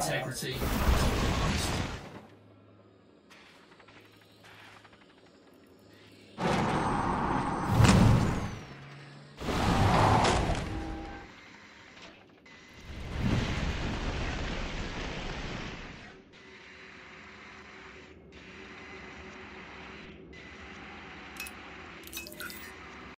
integrity.